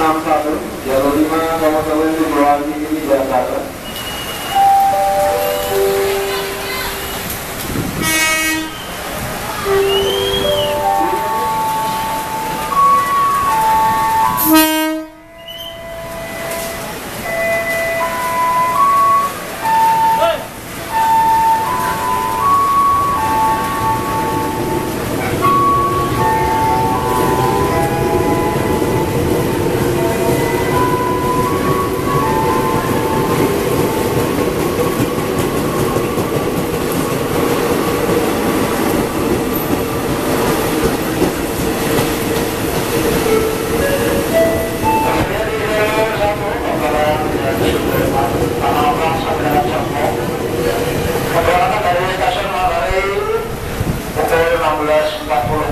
نام ساتا 1640